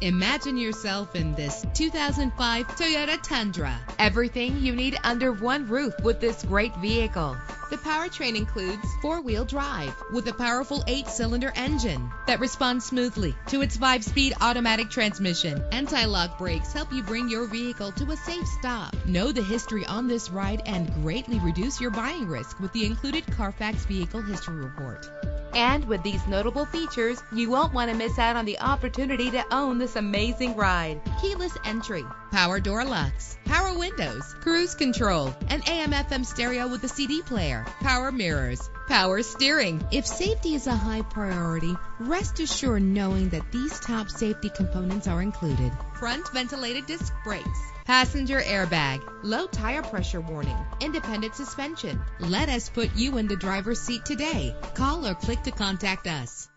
Imagine yourself in this 2005 Toyota Tundra. Everything you need under one roof with this great vehicle. The powertrain includes four-wheel drive with a powerful eight-cylinder engine that responds smoothly to its five-speed automatic transmission. Anti-lock brakes help you bring your vehicle to a safe stop. Know the history on this ride and greatly reduce your buying risk with the included Carfax Vehicle History Report. And with these notable features, you won't want to miss out on the opportunity to own this amazing ride. Keyless entry, power door locks, power windows, cruise control, an AM FM stereo with a CD player, power mirrors, power steering. If safety is a high priority, rest assured knowing that these top safety components are included. Front ventilated disc brakes, passenger airbag, low tire pressure warning, independent suspension. Let us put you in the driver's seat today. Call or click to contact us.